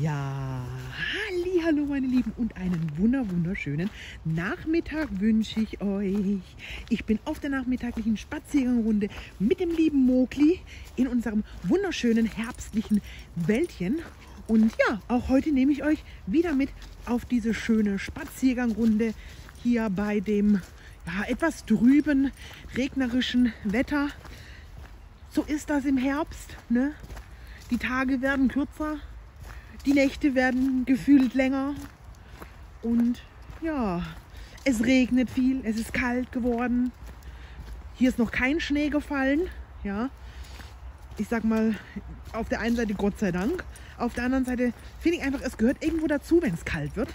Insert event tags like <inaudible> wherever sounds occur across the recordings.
Ja, hallo meine Lieben und einen wunder wunderschönen Nachmittag wünsche ich euch. Ich bin auf der nachmittaglichen Spaziergangrunde mit dem lieben Mogli in unserem wunderschönen herbstlichen Wäldchen. Und ja, auch heute nehme ich euch wieder mit auf diese schöne Spaziergangrunde hier bei dem ja, etwas trüben, regnerischen Wetter. So ist das im Herbst. Ne? Die Tage werden kürzer, die Nächte werden gefühlt länger und ja, es regnet viel, es ist kalt geworden. Hier ist noch kein Schnee gefallen, ja. Ich sag mal, auf der einen Seite Gott sei Dank, auf der anderen Seite finde ich einfach, es gehört irgendwo dazu, wenn es kalt wird.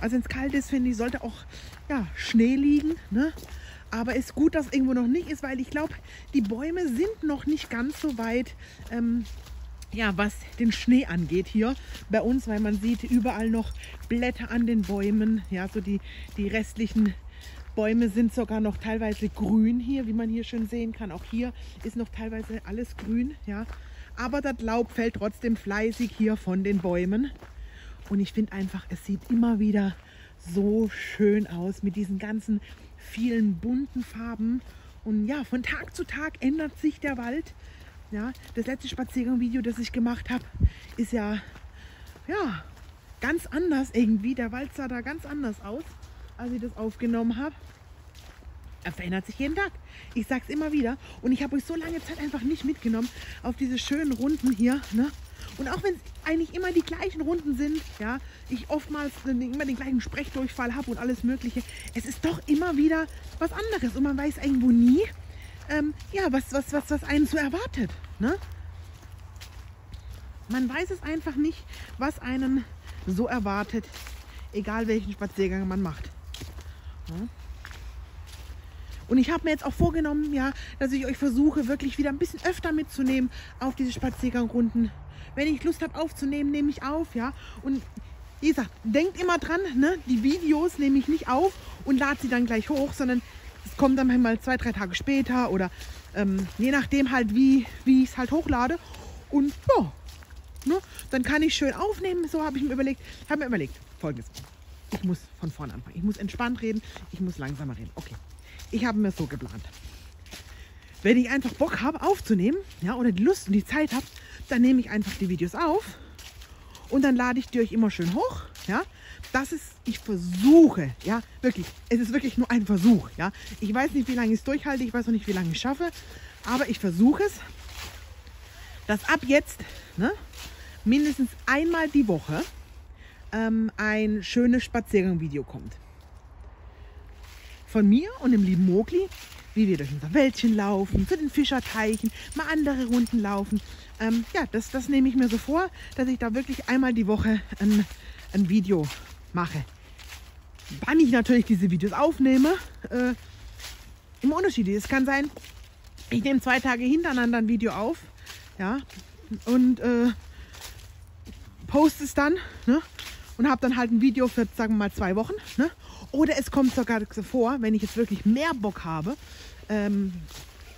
Also wenn es kalt ist, finde ich, sollte auch ja, Schnee liegen. Ne? Aber es ist gut, dass irgendwo noch nicht ist, weil ich glaube, die Bäume sind noch nicht ganz so weit, ähm, ja, was den Schnee angeht hier bei uns, weil man sieht überall noch Blätter an den Bäumen. Ja, so die, die restlichen Bäume sind sogar noch teilweise grün hier, wie man hier schön sehen kann. Auch hier ist noch teilweise alles grün, ja. Aber das Laub fällt trotzdem fleißig hier von den Bäumen. Und ich finde einfach, es sieht immer wieder so schön aus mit diesen ganzen vielen bunten Farben. Und ja, von Tag zu Tag ändert sich der Wald. Ja, das letzte Spaziergang-Video, das ich gemacht habe, ist ja, ja ganz anders irgendwie. Der Wald sah da ganz anders aus, als ich das aufgenommen habe. Er verändert sich jeden Tag. Ich sage es immer wieder. Und ich habe euch so lange Zeit einfach nicht mitgenommen auf diese schönen Runden hier. Ne? Und auch wenn es eigentlich immer die gleichen Runden sind, ja, ich oftmals immer den gleichen Sprechdurchfall habe und alles Mögliche, es ist doch immer wieder was anderes. Und man weiß irgendwo nie, ähm, ja, was, was, was, was einen so erwartet. Ne? Man weiß es einfach nicht, was einen so erwartet, egal welchen Spaziergang man macht. Ja? Und ich habe mir jetzt auch vorgenommen, ja, dass ich euch versuche, wirklich wieder ein bisschen öfter mitzunehmen auf diese Spaziergangrunden. Wenn ich Lust habe aufzunehmen, nehme ich auf, ja. Und wie gesagt, denkt immer dran, ne? die Videos nehme ich nicht auf und lade sie dann gleich hoch, sondern kommt dann manchmal zwei, drei Tage später oder ähm, je nachdem halt, wie, wie ich es halt hochlade. Und ja, ne, dann kann ich schön aufnehmen. So habe ich mir überlegt. Ich habe mir überlegt, folgendes. Ich muss von vorne anfangen. Ich muss entspannt reden. Ich muss langsamer reden. Okay. Ich habe mir so geplant. Wenn ich einfach Bock habe aufzunehmen, ja, oder die Lust und die Zeit habe, dann nehme ich einfach die Videos auf und dann lade ich die euch immer schön hoch, ja das ist, ich versuche, ja, wirklich, es ist wirklich nur ein Versuch, ja. Ich weiß nicht, wie lange ich es durchhalte, ich weiß noch nicht, wie lange ich schaffe, aber ich versuche es, dass ab jetzt ne, mindestens einmal die Woche ähm, ein schönes Spaziergang-Video kommt. Von mir und dem lieben Mogli, wie wir durch unser Wäldchen laufen, zu den Fischerteichen, mal andere Runden laufen. Ähm, ja, das, das nehme ich mir so vor, dass ich da wirklich einmal die Woche ein, ein Video mache. Wann ich natürlich diese Videos aufnehme, äh, immer Unterschied. Es kann sein, ich nehme zwei Tage hintereinander ein Video auf, ja, und äh, poste es dann, ne, und habe dann halt ein Video für, sagen wir mal, zwei Wochen, ne. Oder es kommt sogar so vor, wenn ich jetzt wirklich mehr Bock habe, ähm,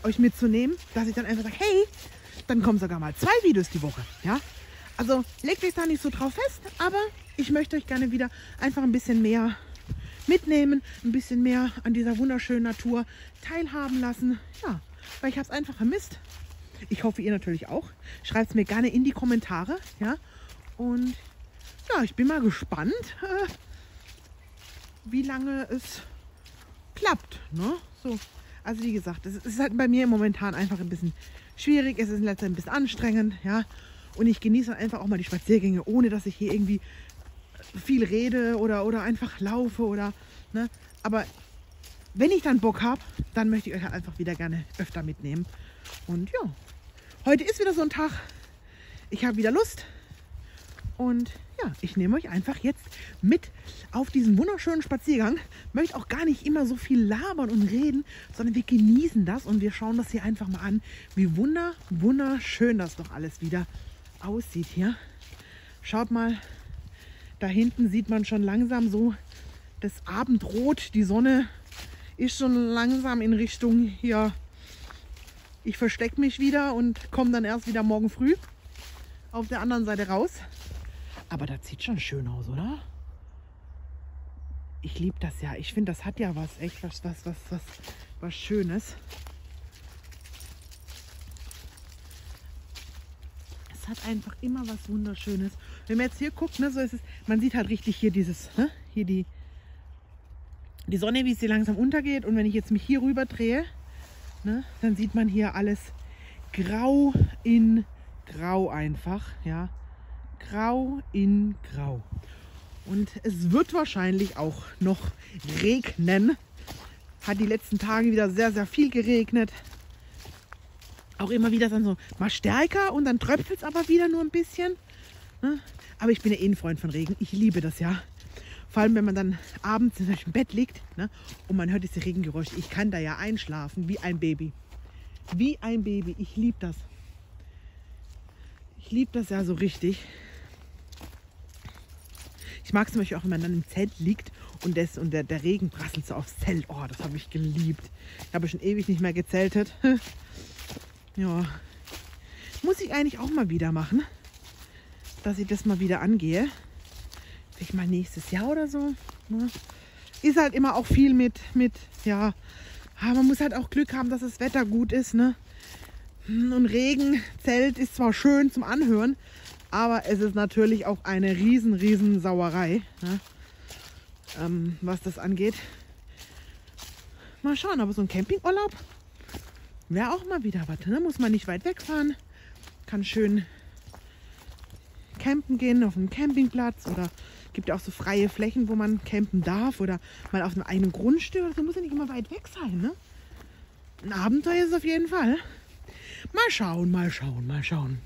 euch mitzunehmen, dass ich dann einfach sage, hey, dann kommen sogar mal zwei Videos die Woche, ja. Also legt euch da nicht so drauf fest, aber ich möchte euch gerne wieder einfach ein bisschen mehr mitnehmen, ein bisschen mehr an dieser wunderschönen Natur teilhaben lassen. Ja, weil ich habe es einfach vermisst. Ich hoffe, ihr natürlich auch. Schreibt es mir gerne in die Kommentare. Ja, und ja, ich bin mal gespannt, äh, wie lange es klappt. Ne? So, also wie gesagt, es ist halt bei mir momentan einfach ein bisschen schwierig. Es ist in ein bisschen anstrengend. Ja, und ich genieße einfach auch mal die Spaziergänge, ohne dass ich hier irgendwie viel rede oder, oder einfach laufe oder, ne? Aber wenn ich dann Bock habe, dann möchte ich euch einfach wieder gerne öfter mitnehmen. Und ja, heute ist wieder so ein Tag. Ich habe wieder Lust. Und ja, ich nehme euch einfach jetzt mit auf diesen wunderschönen Spaziergang. Möchte auch gar nicht immer so viel labern und reden, sondern wir genießen das und wir schauen das hier einfach mal an, wie wunder, wunderschön das doch alles wieder aussieht hier. Schaut mal, da hinten sieht man schon langsam so das Abendrot. Die Sonne ist schon langsam in Richtung hier. Ich verstecke mich wieder und komme dann erst wieder morgen früh auf der anderen Seite raus. Aber das sieht schon schön aus, oder? Ich liebe das ja. Ich finde, das hat ja was, echt was, was, was, was, was Schönes. Hat einfach immer was Wunderschönes. Wenn man jetzt hier guckt, ne, so ist es, man sieht halt richtig hier dieses, ne, hier die, die Sonne, wie sie langsam untergeht. Und wenn ich jetzt mich hier rüber drehe, ne, dann sieht man hier alles grau in grau einfach, ja. Grau in grau. Und es wird wahrscheinlich auch noch regnen. Hat die letzten Tage wieder sehr, sehr viel geregnet. Auch immer wieder dann so mal stärker und dann tröpfelt es aber wieder nur ein bisschen. Ne? Aber ich bin ja eh ein Freund von Regen. Ich liebe das ja. Vor allem, wenn man dann abends im Bett liegt ne? und man hört diese Regengeräusche. Ich kann da ja einschlafen wie ein Baby. Wie ein Baby. Ich liebe das. Ich liebe das ja so richtig. Ich mag zum Beispiel auch, wenn man dann im Zelt liegt und, das, und der, der Regen prasselt so aufs Zelt. Oh, das habe ich geliebt. Ich habe schon ewig nicht mehr gezeltet. <laughs> ja. Muss ich eigentlich auch mal wieder machen. Dass ich das mal wieder angehe. Vielleicht mal nächstes Jahr oder so. Ne? Ist halt immer auch viel mit, mit ja, man muss halt auch Glück haben, dass das Wetter gut ist. Ne? Und Regen, Zelt ist zwar schön zum Anhören, aber es ist natürlich auch eine riesen, riesen Sauerei, ne? ähm, was das angeht. Mal schauen, aber so ein Campingurlaub wäre auch mal wieder was. Ne? Muss man nicht weit wegfahren. Kann schön campen gehen auf einem Campingplatz oder gibt auch so freie Flächen, wo man campen darf oder mal auf einem eigenen Grundstück. Das muss ja nicht immer weit weg sein. Ne? Ein Abenteuer ist es auf jeden Fall. Mal schauen, mal schauen, mal schauen.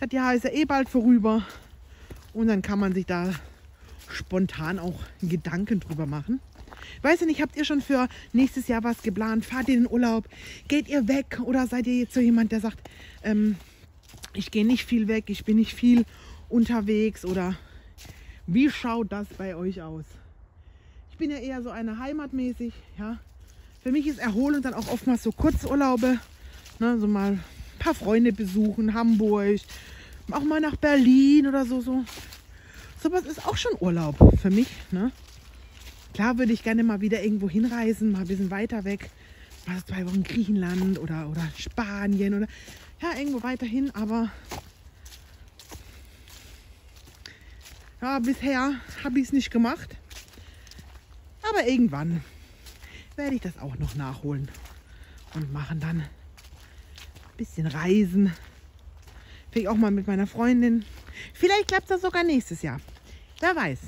Das Jahr ist ja eh bald vorüber. Und dann kann man sich da spontan auch Gedanken drüber machen. Weiß nicht, habt ihr schon für nächstes Jahr was geplant? Fahrt ihr in den Urlaub? Geht ihr weg? Oder seid ihr jetzt so jemand, der sagt, ähm, ich gehe nicht viel weg, ich bin nicht viel unterwegs? Oder wie schaut das bei euch aus? Ich bin ja eher so eine heimatmäßig, ja. Für mich ist Erholung dann auch oftmals so Kurzurlaube, ne, so mal paar Freunde besuchen, Hamburg, auch mal nach Berlin oder so. So sowas ist auch schon Urlaub für mich. Ne? Klar würde ich gerne mal wieder irgendwo hinreisen, mal ein bisschen weiter weg. Mal zwei Wochen Griechenland oder, oder Spanien oder ja, irgendwo weiterhin, aber ja, bisher habe ich es nicht gemacht. Aber irgendwann werde ich das auch noch nachholen und machen dann bisschen reisen. Vielleicht auch mal mit meiner Freundin. Vielleicht klappt das sogar nächstes Jahr. Wer weiß.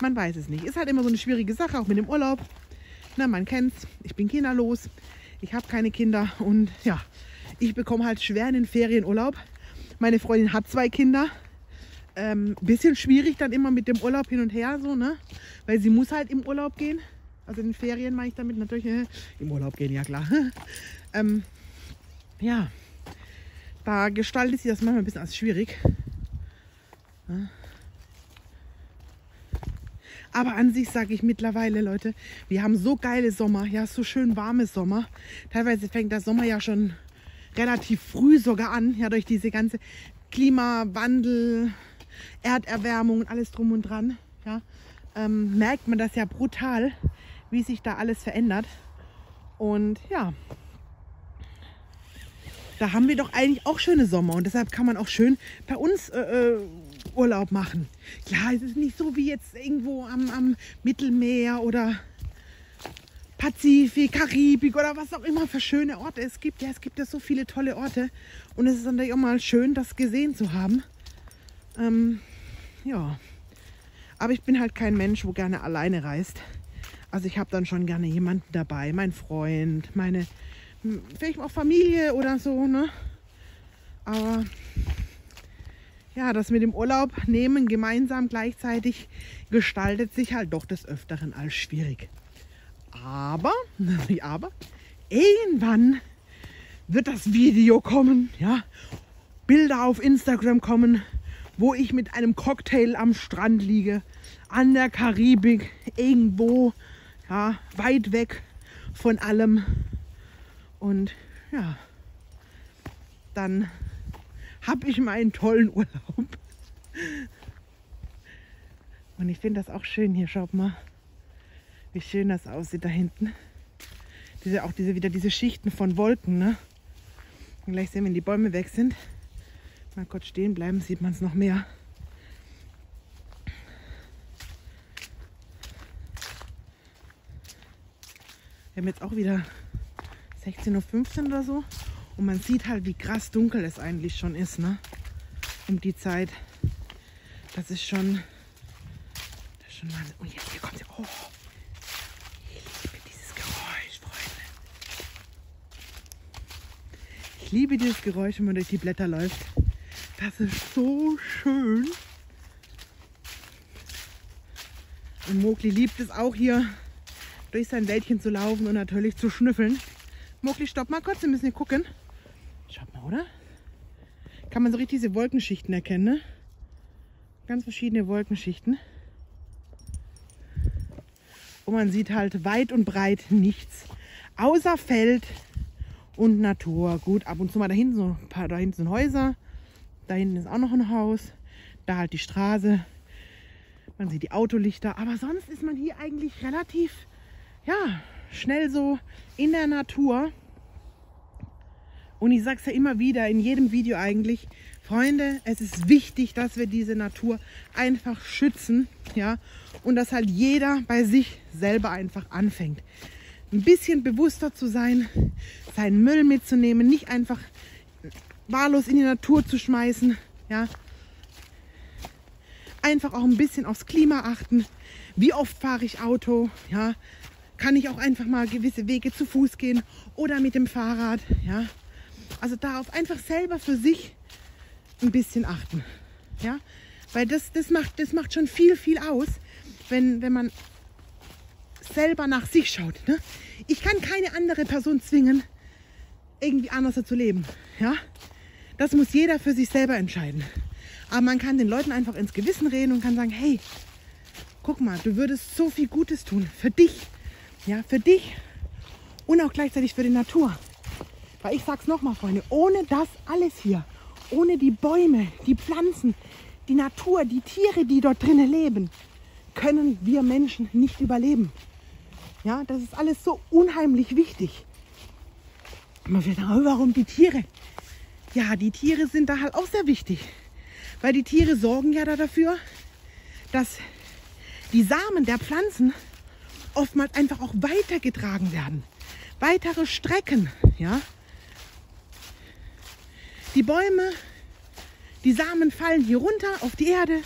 Man weiß es nicht. Ist halt immer so eine schwierige Sache, auch mit dem Urlaub. Na, man kennt's. Ich bin kinderlos. Ich habe keine Kinder und ja, ich bekomme halt schwer in den Ferien Urlaub. Meine Freundin hat zwei Kinder. Ähm, bisschen schwierig dann immer mit dem Urlaub hin und her so, ne? Weil sie muss halt im Urlaub gehen. Also in den Ferien meine ich damit natürlich äh, im Urlaub gehen, ja klar. <laughs> ähm, ja, da gestaltet sich das manchmal ein bisschen als schwierig. Aber an sich sage ich mittlerweile, Leute, wir haben so geile Sommer, ja, so schön warme Sommer. Teilweise fängt der Sommer ja schon relativ früh sogar an, ja, durch diese ganze Klimawandel, Erderwärmung und alles drum und dran. Ja, ähm, merkt man das ja brutal, wie sich da alles verändert. Und ja, da haben wir doch eigentlich auch schöne Sommer und deshalb kann man auch schön bei uns äh, äh, Urlaub machen. Ja, es ist nicht so wie jetzt irgendwo am, am Mittelmeer oder Pazifik, Karibik oder was auch immer für schöne Orte es gibt. Ja, es gibt ja so viele tolle Orte und es ist natürlich auch mal schön, das gesehen zu haben. Ähm, ja, aber ich bin halt kein Mensch, wo gerne alleine reist. Also ich habe dann schon gerne jemanden dabei, mein Freund, meine vielleicht auch Familie oder so, ne? Aber ja, das mit dem Urlaub nehmen gemeinsam gleichzeitig gestaltet sich halt doch des Öfteren als schwierig. Aber, <laughs> aber, irgendwann wird das Video kommen, ja, Bilder auf Instagram kommen, wo ich mit einem Cocktail am Strand liege, an der Karibik, irgendwo, ja, weit weg von allem. Und ja, dann habe ich meinen tollen Urlaub. Und ich finde das auch schön hier. Schaut mal, wie schön das aussieht da hinten. Diese, auch diese, wieder diese Schichten von Wolken. Ne? Und gleich sehen, wenn die Bäume weg sind. Mal kurz stehen bleiben, sieht man es noch mehr. Wir haben jetzt auch wieder 16.15 Uhr oder so. Und man sieht halt, wie krass dunkel es eigentlich schon ist, ne? Um die Zeit. Das ist schon. Das ist schon Wahnsinn. Und jetzt hier kommt sie. Oh. Ich liebe dieses Geräusch, Freunde. Ich liebe dieses Geräusch, wenn man durch die Blätter läuft. Das ist so schön. Und Mowgli liebt es auch hier durch sein Wäldchen zu laufen und natürlich zu schnüffeln. Mowgli, stopp mal kurz, wir müssen hier gucken. Schaut mal, oder? Kann man so richtig diese Wolkenschichten erkennen, ne? Ganz verschiedene Wolkenschichten. Und man sieht halt weit und breit nichts. Außer Feld und Natur. Gut, ab und zu mal da hinten, so ein paar, da hinten sind Häuser. Da hinten ist auch noch ein Haus. Da halt die Straße. Man sieht die Autolichter. Aber sonst ist man hier eigentlich relativ, ja, schnell so in der Natur. Und ich sage es ja immer wieder, in jedem Video eigentlich, Freunde, es ist wichtig, dass wir diese Natur einfach schützen, ja, und dass halt jeder bei sich selber einfach anfängt. Ein bisschen bewusster zu sein, seinen Müll mitzunehmen, nicht einfach wahllos in die Natur zu schmeißen, ja. Einfach auch ein bisschen aufs Klima achten. Wie oft fahre ich Auto, ja? Kann ich auch einfach mal gewisse Wege zu Fuß gehen oder mit dem Fahrrad, ja? Also darauf einfach selber für sich ein bisschen achten. Ja? Weil das, das, macht, das macht schon viel, viel aus, wenn, wenn man selber nach sich schaut. Ne? Ich kann keine andere Person zwingen, irgendwie anders zu leben. Ja? Das muss jeder für sich selber entscheiden. Aber man kann den Leuten einfach ins Gewissen reden und kann sagen, hey, guck mal, du würdest so viel Gutes tun für dich. Ja, für dich und auch gleichzeitig für die Natur. Weil ich sag's nochmal, Freunde, ohne das alles hier, ohne die Bäume, die Pflanzen, die Natur, die Tiere, die dort drinnen leben, können wir Menschen nicht überleben. Ja, das ist alles so unheimlich wichtig. Man wird sagen, warum die Tiere? Ja, die Tiere sind da halt auch sehr wichtig. Weil die Tiere sorgen ja da dafür, dass die Samen der Pflanzen oftmals einfach auch weitergetragen werden. Weitere Strecken, ja. Die Bäume, die Samen fallen hier runter auf die Erde.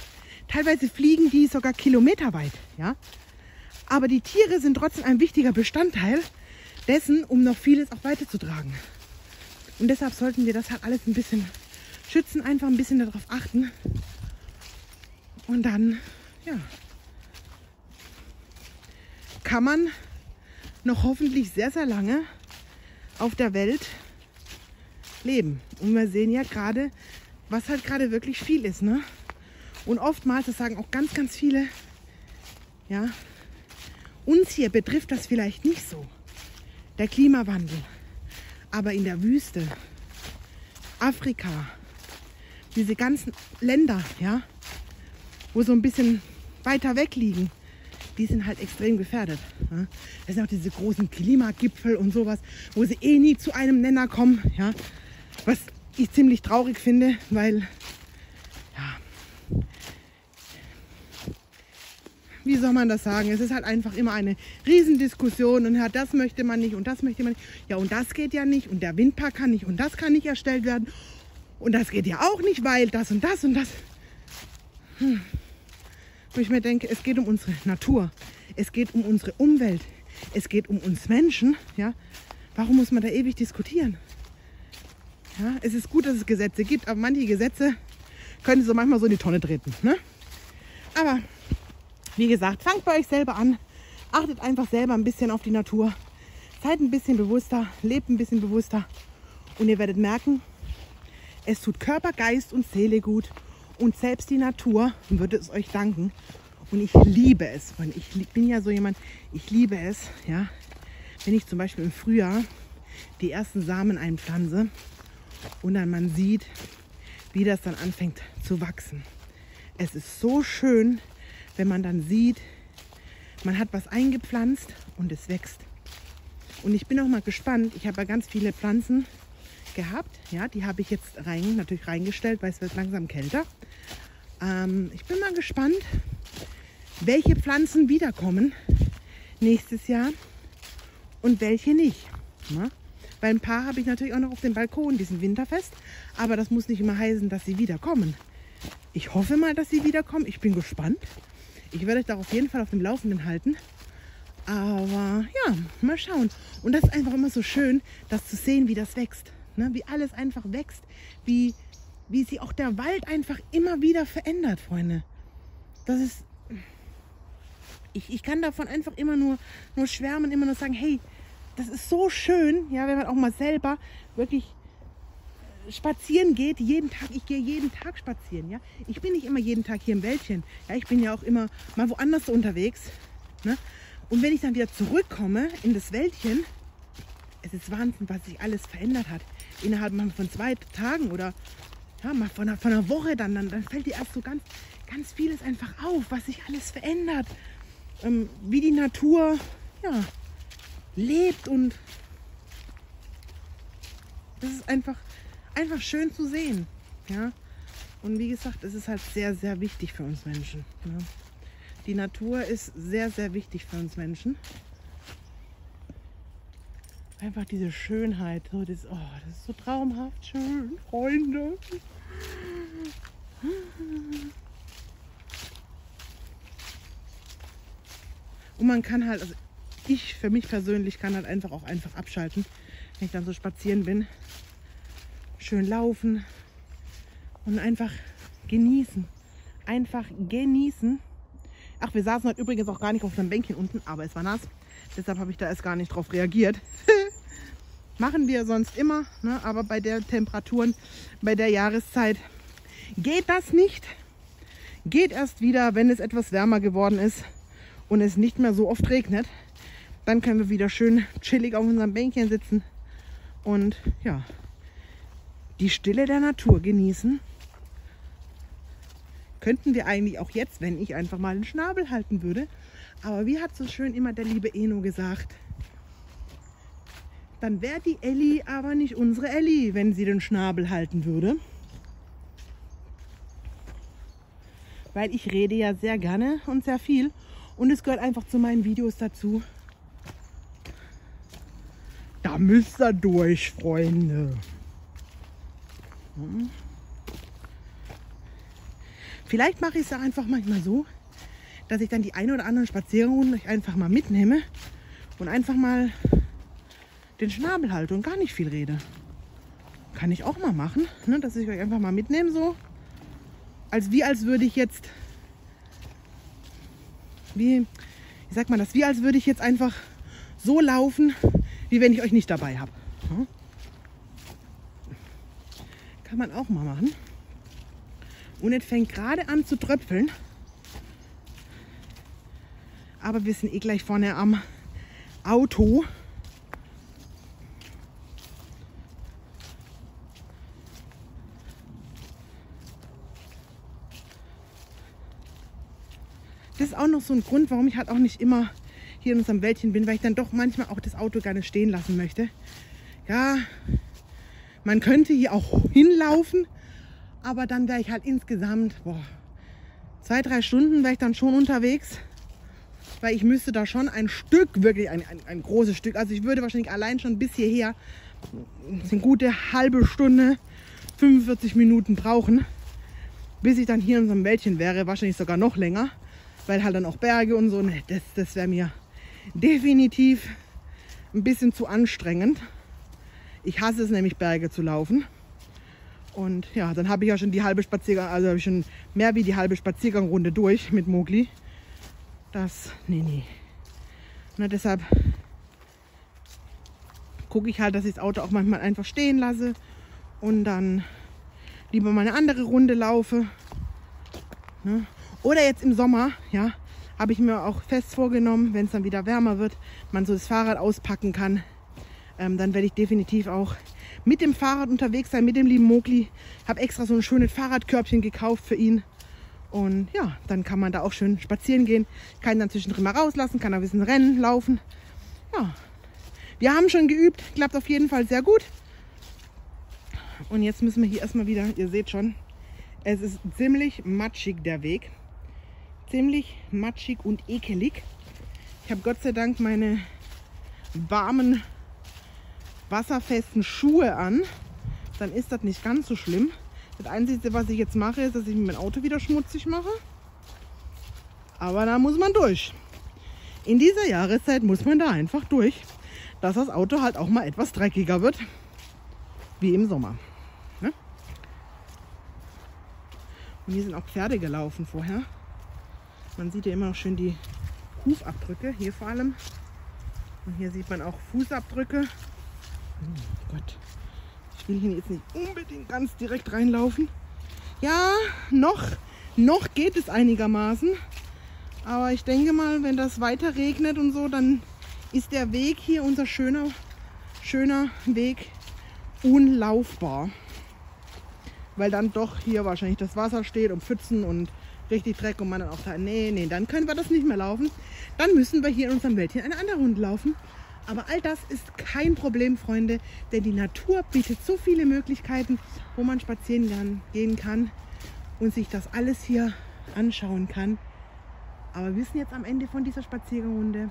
Teilweise fliegen die sogar kilometerweit. Ja? Aber die Tiere sind trotzdem ein wichtiger Bestandteil dessen, um noch vieles auch weiterzutragen. Und deshalb sollten wir das halt alles ein bisschen schützen, einfach ein bisschen darauf achten. Und dann, ja, kann man noch hoffentlich sehr, sehr lange auf der Welt leben. Und wir sehen ja gerade, was halt gerade wirklich viel ist. Ne? Und oftmals, das sagen auch ganz, ganz viele, ja, uns hier betrifft das vielleicht nicht so, der Klimawandel. Aber in der Wüste, Afrika, diese ganzen Länder, ja, wo so ein bisschen weiter weg liegen, die sind halt extrem gefährdet. Ja. Das sind auch diese großen Klimagipfel und sowas, wo sie eh nie zu einem Nenner kommen. Ja. Was ich ziemlich traurig finde, weil, ja, wie soll man das sagen? Es ist halt einfach immer eine Riesendiskussion und ja, das möchte man nicht und das möchte man nicht. Ja, und das geht ja nicht und der Windpark kann nicht und das kann nicht erstellt werden und das geht ja auch nicht, weil das und das und das. Hm. Wo ich mir denke, es geht um unsere Natur, es geht um unsere Umwelt, es geht um uns Menschen. Ja, warum muss man da ewig diskutieren? Ja, es ist gut, dass es Gesetze gibt, aber manche Gesetze können so manchmal so in die Tonne treten. Ne? Aber wie gesagt, fangt bei euch selber an. Achtet einfach selber ein bisschen auf die Natur. Seid ein bisschen bewusster, lebt ein bisschen bewusster. Und ihr werdet merken, es tut Körper, Geist und Seele gut. Und selbst die Natur würde es euch danken. Und ich liebe es. Und ich bin ja so jemand, ich liebe es, ja, wenn ich zum Beispiel im Frühjahr die ersten Samen einpflanze und dann man sieht, wie das dann anfängt zu wachsen. Es ist so schön, wenn man dann sieht, man hat was eingepflanzt und es wächst. Und ich bin auch mal gespannt. Ich habe ja ganz viele Pflanzen gehabt. Ja, die habe ich jetzt rein, natürlich reingestellt, weil es wird langsam kälter. Ähm, ich bin mal gespannt, welche Pflanzen wiederkommen nächstes Jahr und welche nicht. Ne? Weil ein paar habe ich natürlich auch noch auf dem Balkon, die sind winterfest. Aber das muss nicht immer heißen, dass sie wiederkommen. Ich hoffe mal, dass sie wiederkommen. Ich bin gespannt. Ich werde euch da auf jeden Fall auf dem Laufenden halten. Aber ja, mal schauen. Und das ist einfach immer so schön, das zu sehen, wie das wächst. Ne? Wie alles einfach wächst. Wie, wie sich auch der Wald einfach immer wieder verändert, Freunde. Das ist. Ich, ich kann davon einfach immer nur, nur schwärmen, immer nur sagen, hey, das ist so schön, ja, wenn man auch mal selber wirklich spazieren geht, jeden Tag, ich gehe jeden Tag spazieren, ja. Ich bin nicht immer jeden Tag hier im Wäldchen, ja, ich bin ja auch immer mal woanders unterwegs, ne? Und wenn ich dann wieder zurückkomme in das Wäldchen, es ist Wahnsinn, was sich alles verändert hat. Innerhalb von zwei Tagen oder ja, mal von einer, von einer Woche, dann, dann, dann fällt dir erst so ganz, ganz vieles einfach auf, was sich alles verändert. Ähm, wie die Natur ja, lebt und das ist einfach, einfach schön zu sehen. Ja? Und wie gesagt, es ist halt sehr, sehr wichtig für uns Menschen. Ja? Die Natur ist sehr, sehr wichtig für uns Menschen. Einfach diese Schönheit, so das, oh, das ist so traumhaft schön, Freunde. Und man kann halt, also ich für mich persönlich kann halt einfach auch einfach abschalten, wenn ich dann so spazieren bin. Schön laufen und einfach genießen. Einfach genießen. Ach, wir saßen heute übrigens auch gar nicht auf einem Bänkchen unten, aber es war nass. Deshalb habe ich da erst gar nicht drauf reagiert. <laughs> Machen wir sonst immer, ne? aber bei der Temperaturen, bei der Jahreszeit geht das nicht. Geht erst wieder, wenn es etwas wärmer geworden ist und es nicht mehr so oft regnet. Dann können wir wieder schön chillig auf unserem Bänkchen sitzen und ja, die Stille der Natur genießen Könnten wir eigentlich auch jetzt, wenn ich einfach mal den Schnabel halten würde. Aber wie hat so schön immer der liebe Eno gesagt? Dann wäre die Elli aber nicht unsere Elli, wenn sie den Schnabel halten würde. Weil ich rede ja sehr gerne und sehr viel. Und es gehört einfach zu meinen Videos dazu. Müsst ihr durch, Freunde. Hm. Vielleicht mache ich es einfach manchmal so, dass ich dann die eine oder andere Spazierrunde einfach mal mitnehme und einfach mal den Schnabel halte und gar nicht viel rede. Kann ich auch mal machen, ne? dass ich euch einfach mal mitnehme, so als wie als würde ich jetzt, wie, ich sag mal das, wie als würde ich jetzt einfach so laufen, wie wenn ich euch nicht dabei habe. Ne? Kann man auch mal machen. Und es fängt gerade an zu tröpfeln. Aber wir sind eh gleich vorne am Auto. Das ist auch noch so ein Grund, warum ich halt auch nicht immer hier in unserem Wäldchen bin, weil ich dann doch manchmal auch das Auto gerne stehen lassen möchte. Ja, man könnte hier auch hinlaufen, aber dann wäre ich halt insgesamt, boah, zwei, drei Stunden wäre ich dann schon unterwegs. Weil ich müsste da schon ein Stück, wirklich ein, ein, ein großes Stück, also ich würde wahrscheinlich allein schon bis hierher eine gute halbe Stunde, 45 Minuten brauchen, bis ich dann hier in einem Wäldchen wäre, wahrscheinlich sogar noch länger, weil halt dann auch Berge und so, ne, das, das wäre mir definitiv ein bisschen zu anstrengend. Ich hasse es nämlich, Berge zu laufen. Und ja, dann habe ich ja schon die halbe Spaziergang, also habe ich schon mehr wie die halbe Spaziergangrunde durch mit Mogli. Das, nee, nee. Na, deshalb gucke ich halt, dass ich das Auto auch manchmal einfach stehen lasse und dann lieber mal eine andere Runde laufe. Ne? Oder jetzt im Sommer, ja, habe ich mir auch fest vorgenommen, wenn es dann wieder wärmer wird, man so das Fahrrad auspacken kann, ähm, dann werde ich definitiv auch mit dem Fahrrad unterwegs sein, mit dem lieben Mogli. Habe extra so ein schönes Fahrradkörbchen gekauft für ihn. Und ja, dann kann man da auch schön spazieren gehen. Kann dann zwischendrin mal rauslassen, kann ein bisschen rennen, laufen. Ja, wir haben schon geübt, klappt auf jeden Fall sehr gut. Und jetzt müssen wir hier erstmal wieder, ihr seht schon, es ist ziemlich matschig der Weg. Ziemlich matschig und ekelig. Ich habe Gott sei Dank meine warmen, wasserfesten Schuhe an. Dann ist das nicht ganz so schlimm. Das Einzige, was ich jetzt mache, ist, dass ich mein Auto wieder schmutzig mache. Aber da muss man durch. In dieser Jahreszeit muss man da einfach durch, dass das Auto halt auch mal etwas dreckiger wird, wie im Sommer. Ne? Und hier sind auch Pferde gelaufen vorher. Man sieht ja immer noch schön die Hufabdrücke, hier vor allem. Und hier sieht man auch Fußabdrücke. Oh Gott, ich will hier jetzt nicht unbedingt ganz direkt reinlaufen. Ja, noch, noch geht es einigermaßen. Aber ich denke mal, wenn das weiter regnet und so, dann ist der Weg hier, unser schöner, schöner Weg, unlaufbar. Weil dann doch hier wahrscheinlich das Wasser steht und Pfützen und richtig Dreck und man dann auch sagt, nee, nee, dann können wir das nicht mehr laufen. Dann müssen wir hier in unserem Wäldchen eine andere Runde laufen. Aber all das ist kein Problem, Freunde, denn die Natur bietet so viele Möglichkeiten, wo man spazieren gehen kann und sich das alles hier anschauen kann. Aber wir sind jetzt am Ende von dieser Spazierrunde.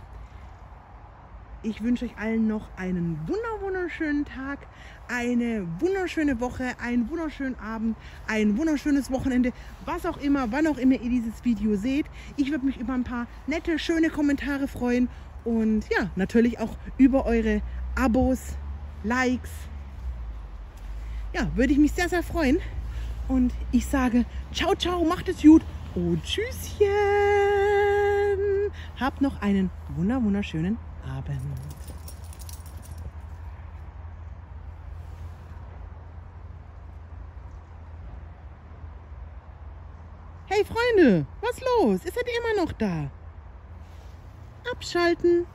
Ich wünsche euch allen noch einen wunderschönen Tag, eine wunderschöne Woche, einen wunderschönen Abend, ein wunderschönes Wochenende, was auch immer, wann auch immer ihr dieses Video seht. Ich würde mich über ein paar nette, schöne Kommentare freuen und ja, natürlich auch über eure Abos, Likes. Ja, würde ich mich sehr, sehr freuen. Und ich sage ciao, ciao, macht es gut und tschüsschen. Habt noch einen wunderschönen Abend. Hey Freunde, was los? Ist ihr immer noch da? Abschalten.